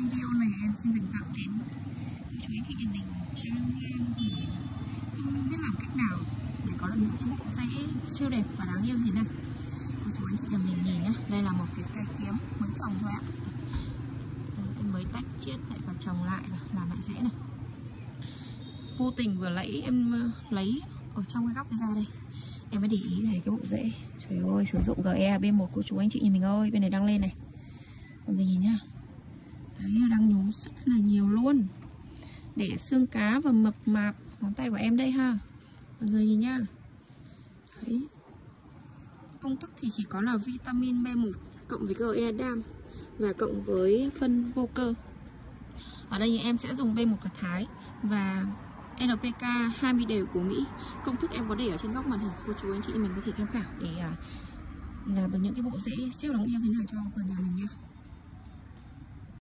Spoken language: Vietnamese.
video này, em xin dành tặng đến chú anh chị nhà mình trang em thì không biết làm cách nào để có được những cái bộ rễ siêu đẹp và đáng yêu thế này. Cô chú anh chị nhà mình nhìn nhé đây là một cái cây kiếm mới trồng thôi ạ. Em mới tách chiết lại và trồng lại rồi làm lại rễ này. Vô tình vừa lấy, em ờ, lấy ở trong cái góc cái ra đây. Em mới để ý này, cái bộ rễ. Trời ơi, sử dụng GE B1 của chú anh chị nhà mình ơi, bên này đang lên này. Mọi người nhìn nhá rất là nhiều luôn. Để xương cá và mập mạp, ngón tay của em đây ha. Mọi người nhìn nha. đấy. Công thức thì chỉ có là vitamin B1 cộng với GE đam và cộng với phân vô cơ. Ở đây thì em sẽ dùng B1 của thái và NPK 20 đều của Mỹ. Công thức em có để ở trên góc màn hình. Cô chú anh chị mình có thể tham khảo để à, làm được những cái bộ rễ siêu đáng yêu thế này cho vườn nhà mình nha.